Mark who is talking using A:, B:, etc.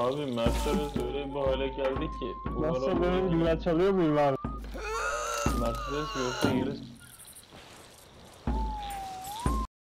A: Abi Mercedes öyle bir hale geldi ki.
B: Nasıl benim güzel çalıyor muyum abi?
A: Mercedes görse gelir